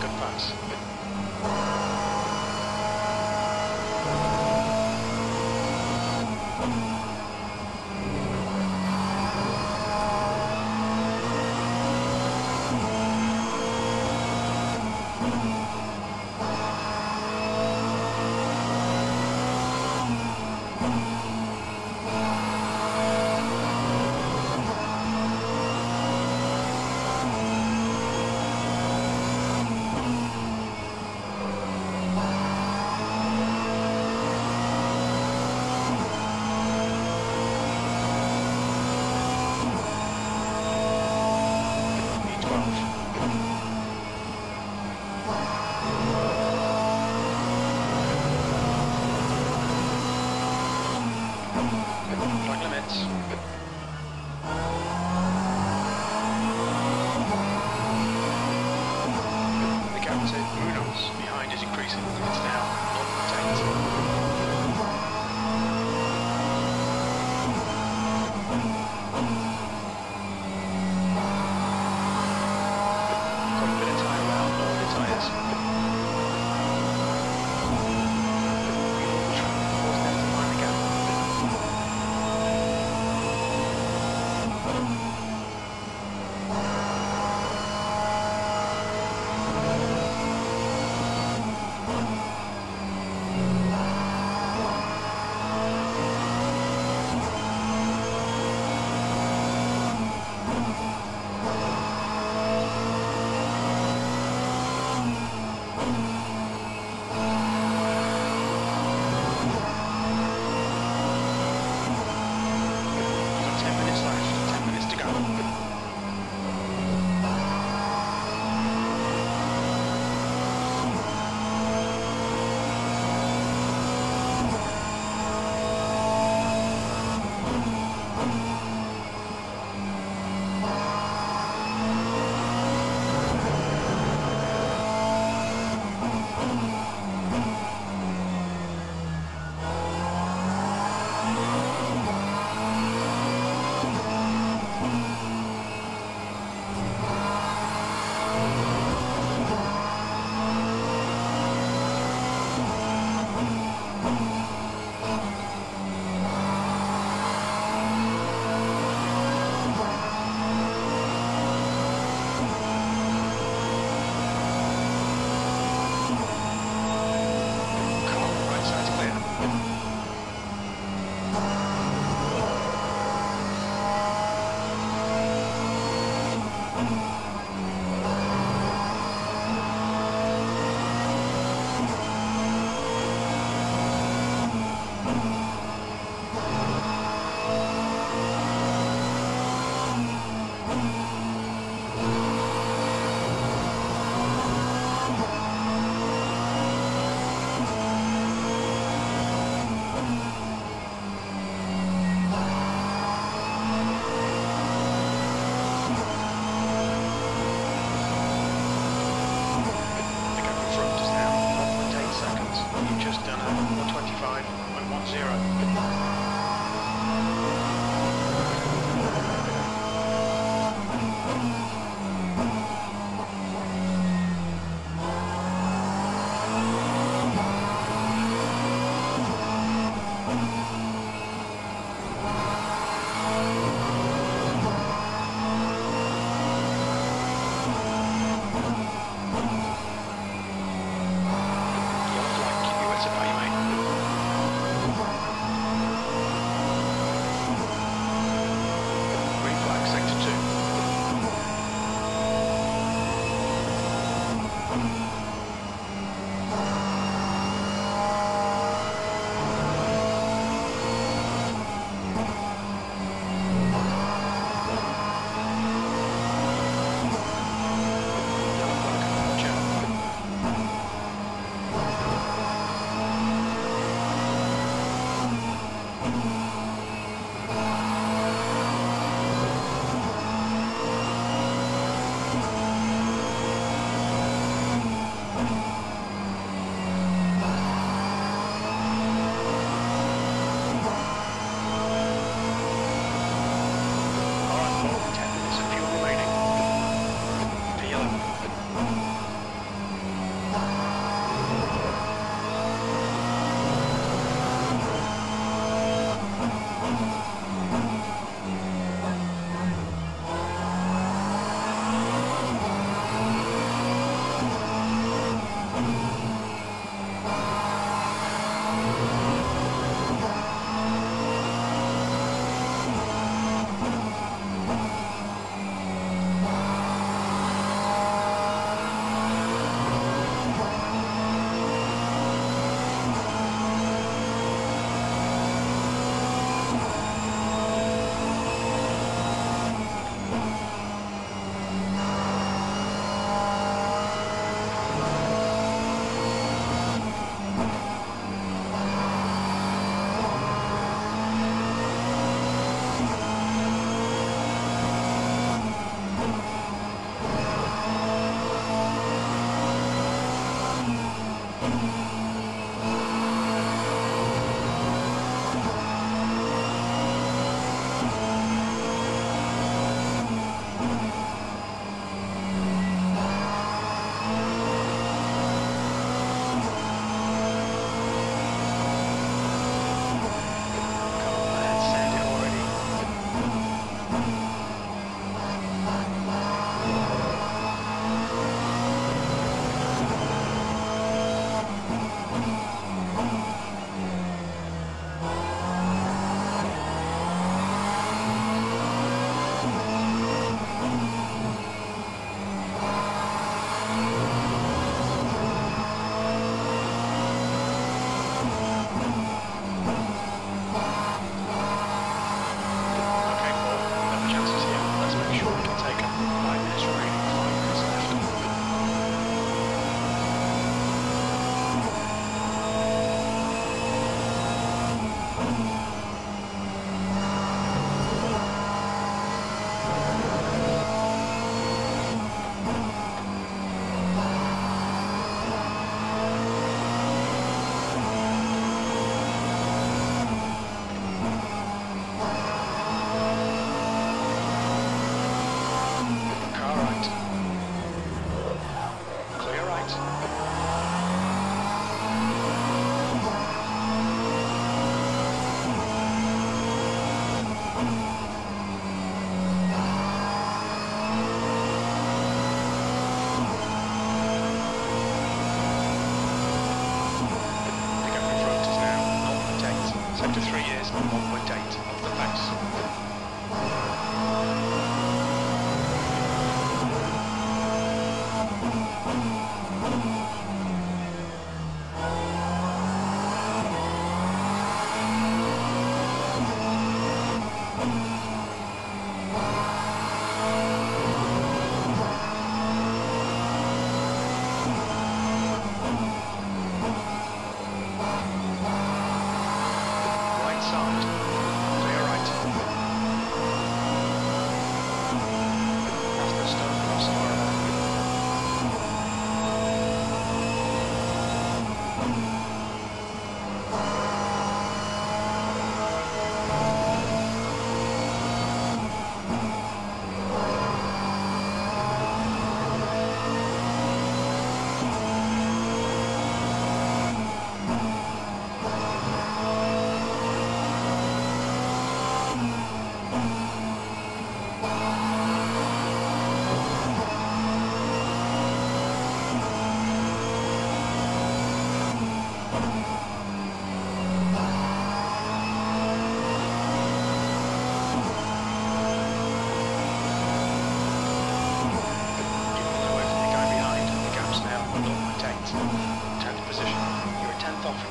good pass.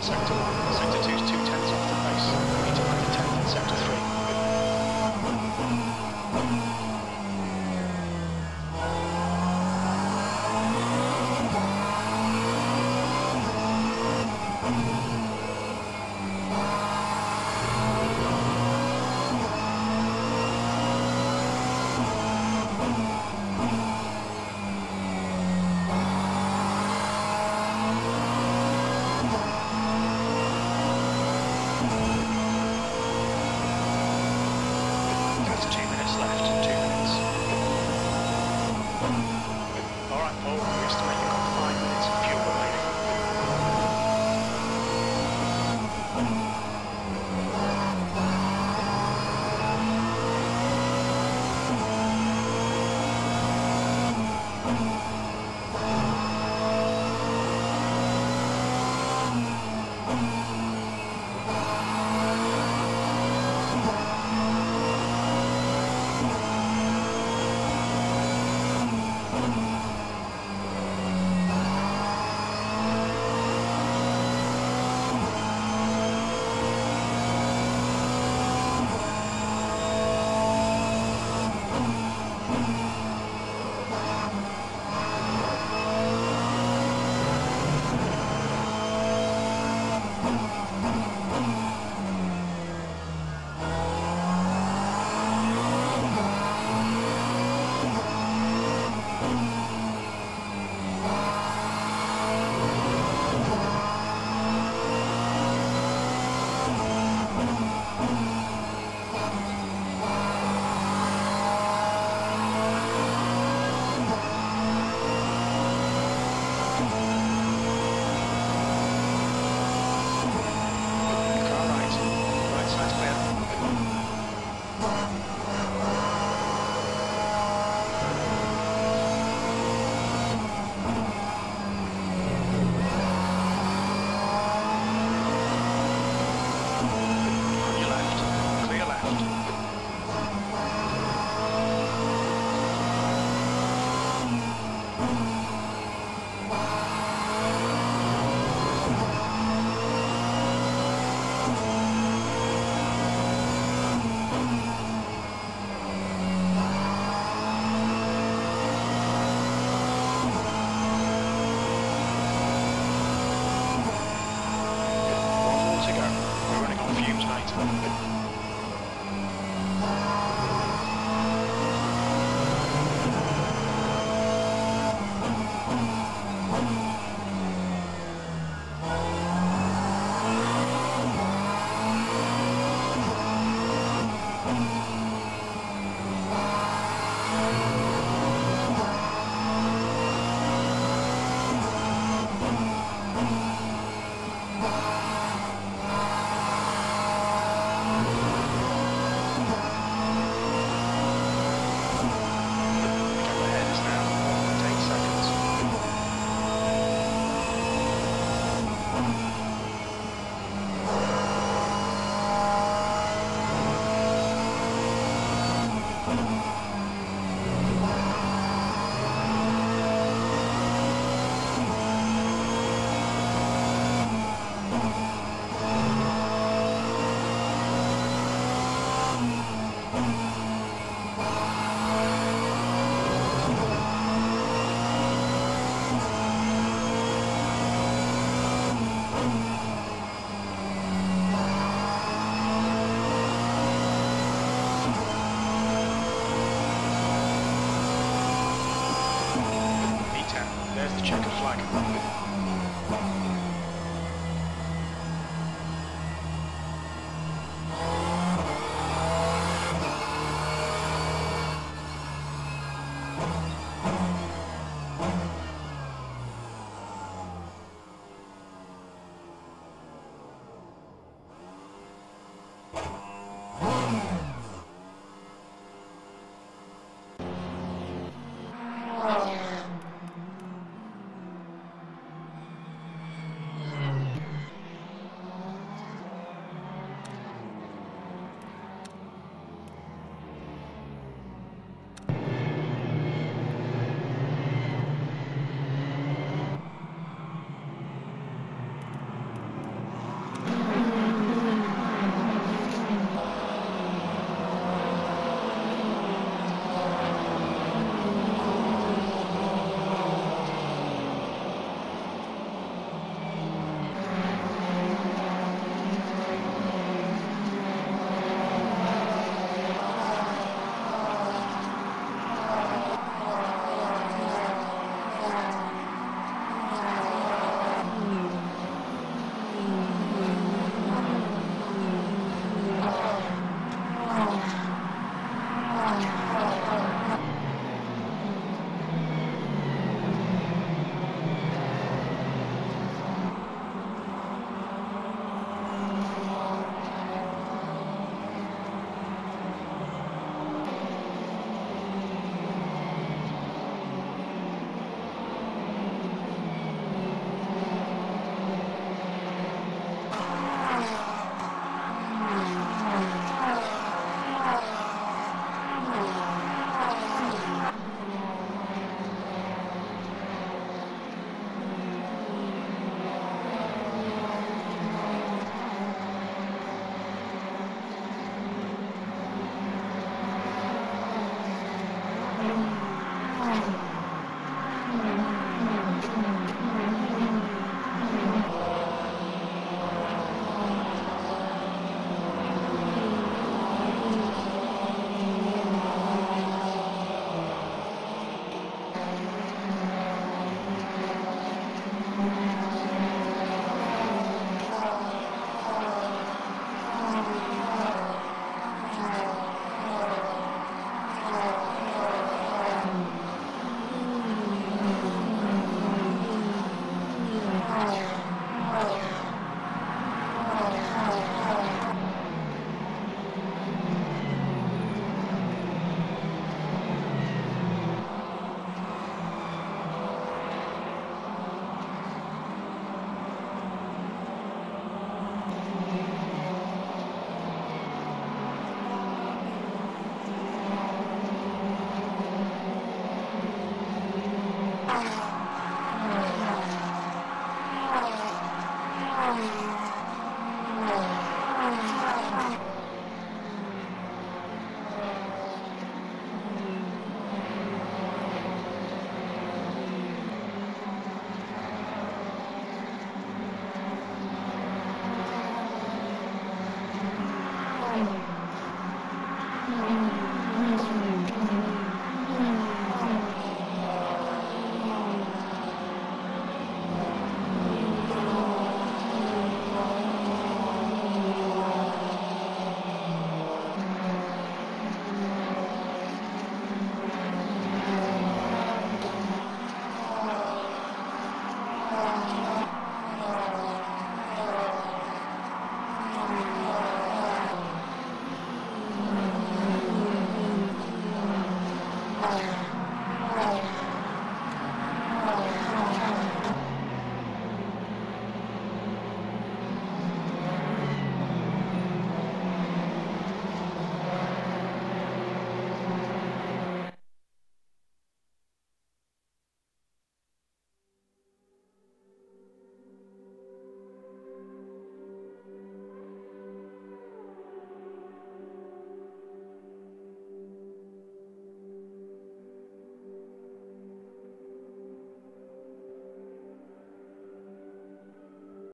Sector